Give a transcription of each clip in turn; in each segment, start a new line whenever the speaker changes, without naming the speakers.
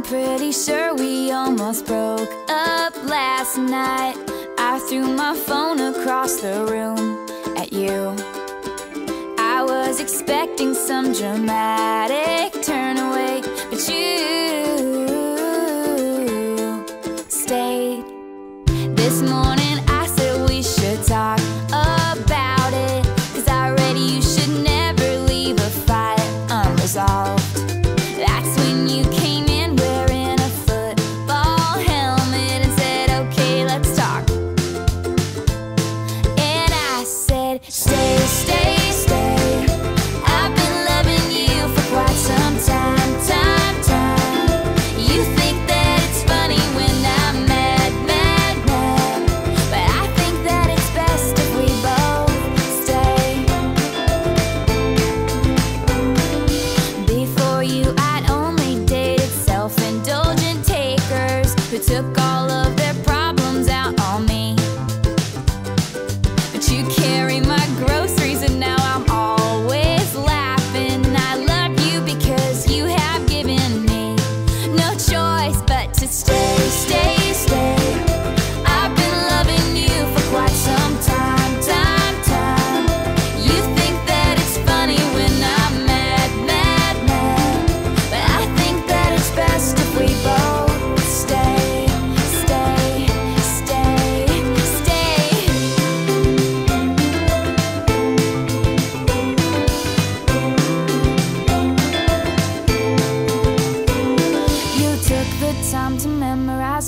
I'm pretty sure we almost broke up last night. I threw my phone across the room at you. I was expecting some dramatic turn away, but you stayed this morning.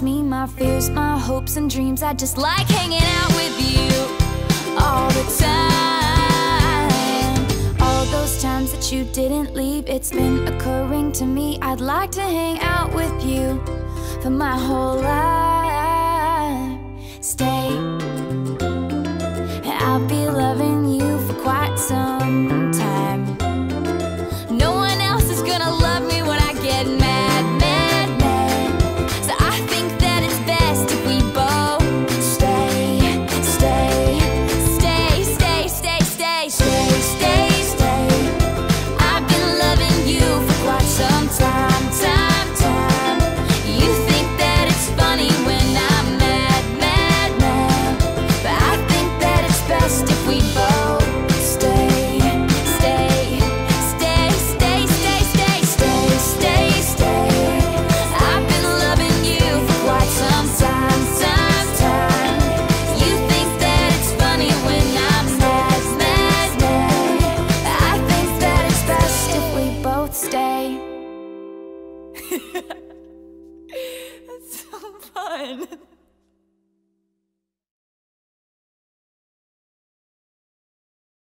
me My fears, my hopes and dreams. I just like hanging out with you All the time. All those times that you didn't leave It's been occurring to me. I'd like to hang out with you For my whole life. Stay. I'll be it's so fun.